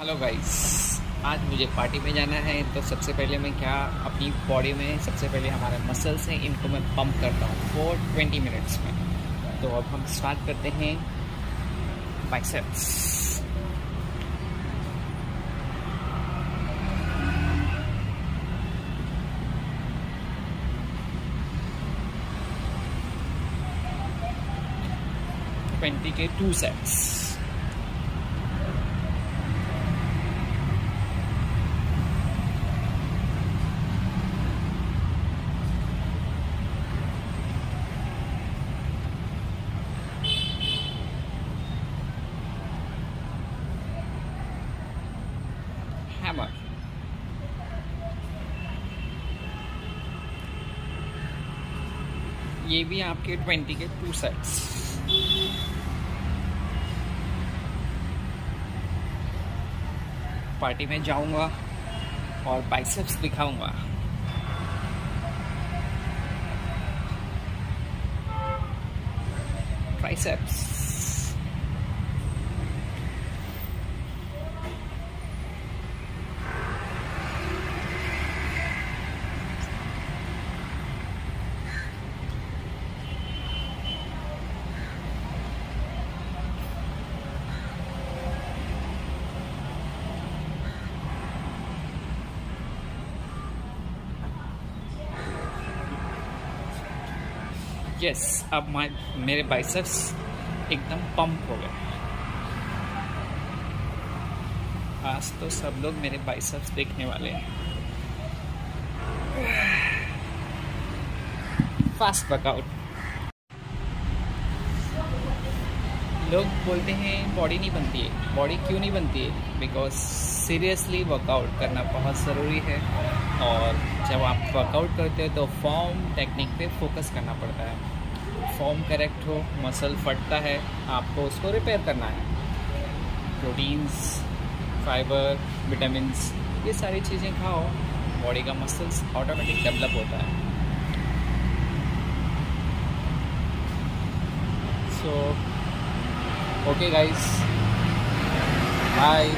Hello guys आज मुझे party में जाना है तो सबसे पहले मैं क्या अपनी बॉडी में सबसे पहले हमारे मसल्स हैं, इनको मैं पंप करता हूँ फॉर ट्वेंटी मिनट्स में। तो अब हम स्टार्ट करते हैं बाइसेप्स ट्वेंटी के टू सेट्स hammer. ये भी आपके 20 के टू सेट्स पार्टी में जाऊँगा और बाइसेप्स दिखाऊँगा. ट्राइसेप्स यस अब मेरे बाइसेप्स एकदम पंप हो गए। आज तो सब लोग मेरे बाइसेप्स देखने वाले हैं। फास्ट वर्कआउट लोग बोलते हैं बॉडी नहीं बनती है। बॉडी क्यों नहीं बनती है? बिकॉज़ सीरियसली वर्कआउट करना बहुत ज़रूरी है। और जब आप वर्कआउट करते हो तो फॉर्म टेक्निक पे फोकस करना पड़ता है। फॉर्म करेक्ट हो मसल फटता है, आपको उसको रिपेयर करना है। प्रोटीन्स फाइबर विटामिन ये सारी चीज़ें खाओ बॉडी का मसल्स ऑटोमेटिक डेवलप होता है। So okay guys bye